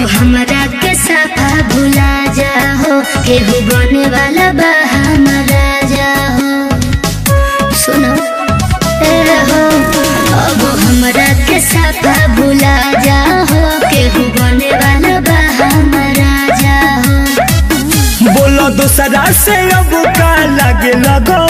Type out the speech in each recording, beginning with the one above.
हमारा के साफा भुला जाओ केहू बने वाला बा हमारा जाओ सुनो अब हमरा के साफा भुला जाओ केहू बने वाला बा हमारा जाओ बोलो दूसरा से अब का लगे लगो?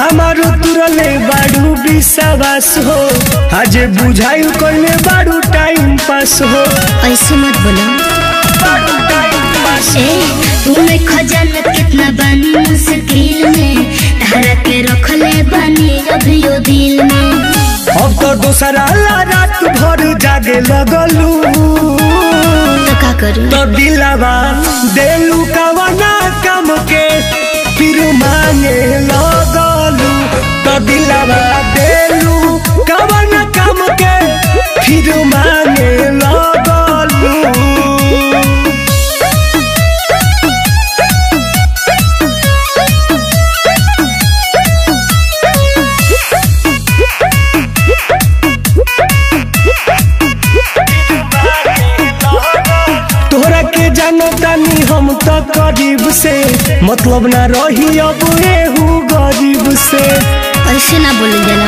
हमारो तुरले बाड़ू विश्वास हो। आज बुझाई कोइले बाड़ू टाइम पास हो। ऐसे मत बोलो। ए खजाना कितना बानी मुश्किल में। धारा के रखले बानी अभियो दिल में। अब तो दूसरा ला रात भर जागे लगलू। तो का करूँ? तो दिलवा देलू कवना। काम दिलवा देलू। कवना काम के फिर मांगे हम तो करीब से मतलब ना रही अब से ऐसे ना बोले जना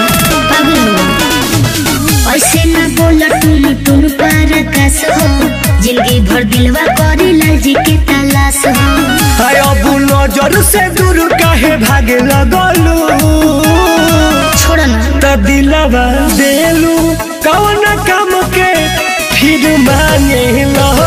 पागल हो ऐसे ना बोला तुम तुम पर कस हो। ज़िंदगी भर दिलवा करी लाजी के तलाश हो। हाय अब नज़र से दूर काहे भागे लगलू? छोड़ो ना। त दिलवा देलू कौन काम के फिर मांगे लह